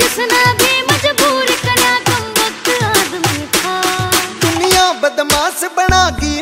जिसने भी मजबूर करा गम वक्त आदमी था दुनिया बदमाश बना दी